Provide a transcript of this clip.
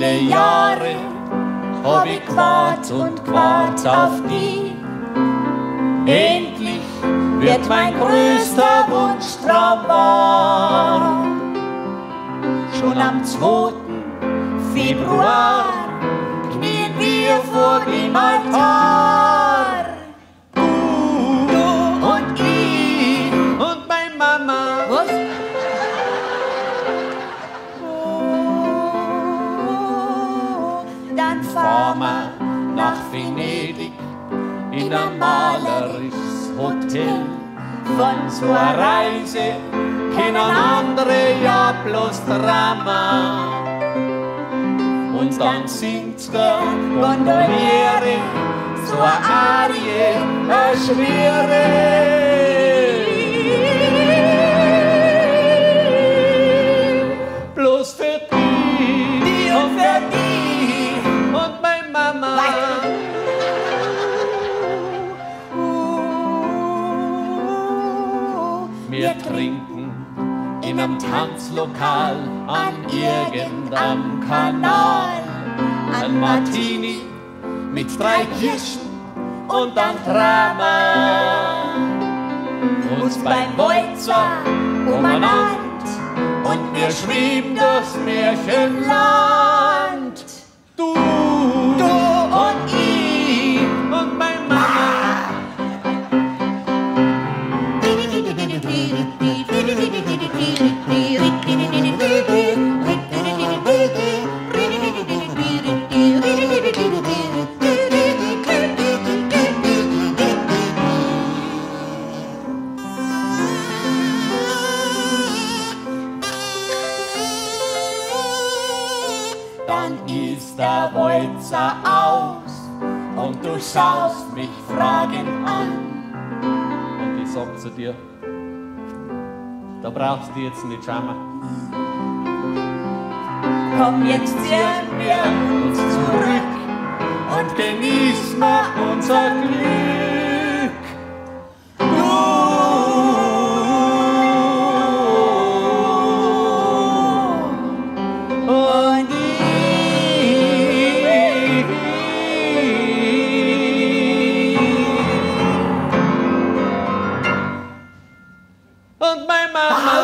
Jahre hab ich gewart und gewart auf die. Endlich wird mein größter Wunschtraum wahr. Schon am 2. Februar knien wir vor dem Altar. Fahren nach Venedig in ein malerisches Hotel. Von so einer Reise kennen andere ja bloß Drama. Und dann singt der Gondoliere so eine Arie, eine schwere. Wir trinken in einem Tanzlokal an irgendeinem Kanal. Ein Martini mit drei Kirschen und ein Drama. Uns beim Bolzer umeinander und wir schrieben das Märchenland. Ist der Walzer aus und du schaust mich fragend an. Und ich sag zu dir, da brauchst du jetzt nicht schauen. Komm, jetzt ziehen wir uns zurück und genießen wir unser Glück. my, my, my.